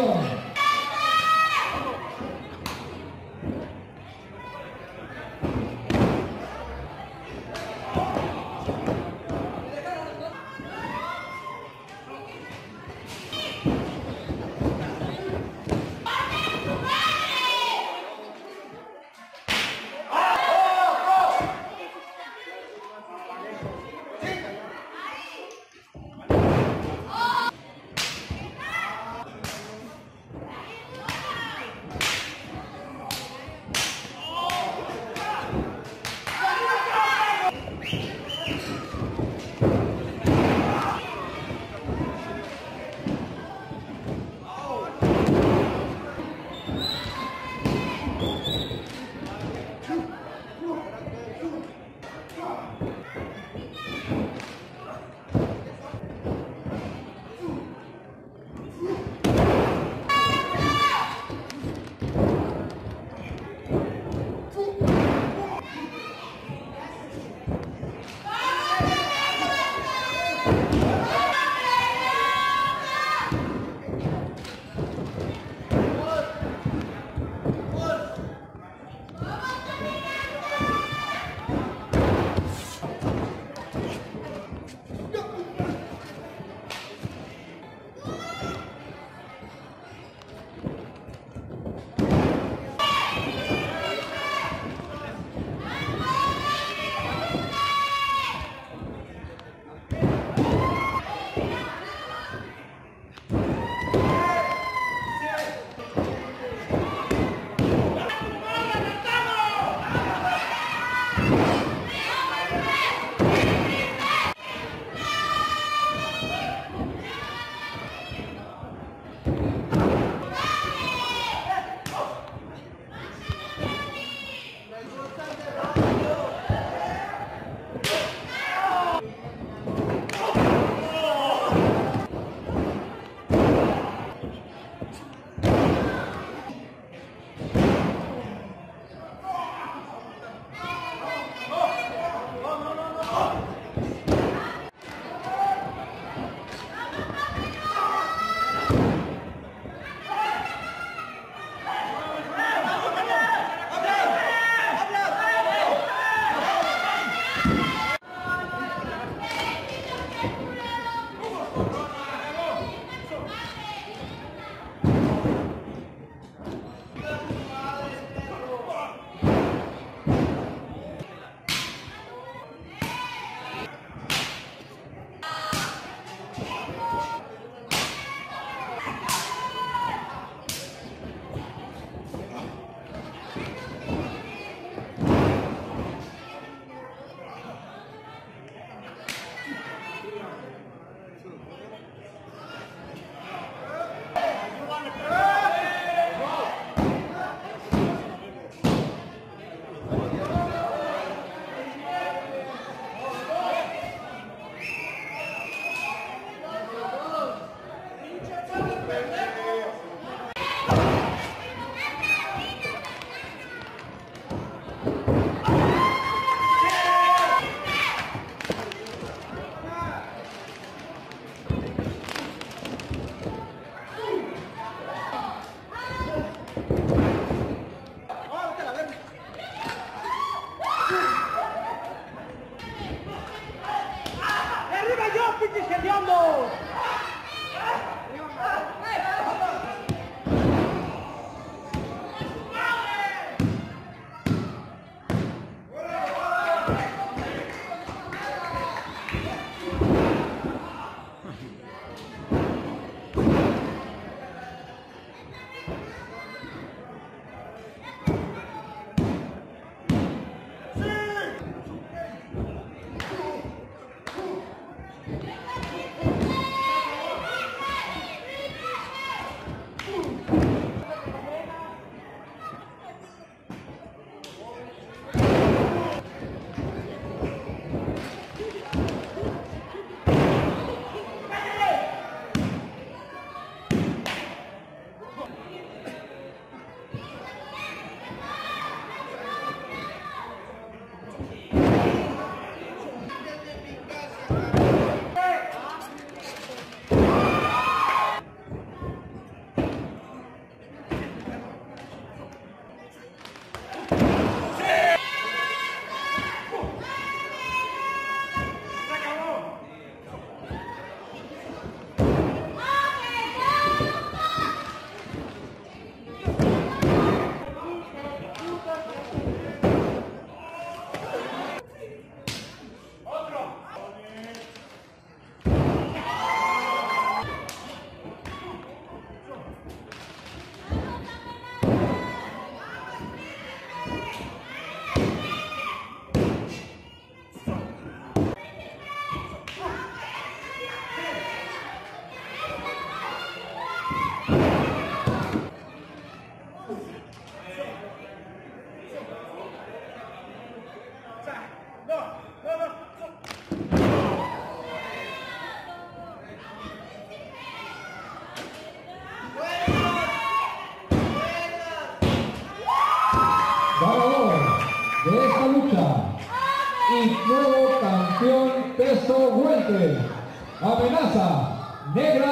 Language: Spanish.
Senhor. Martín incendiando. De esta lucha y nuevo campeón peso welter. Amenaza Negra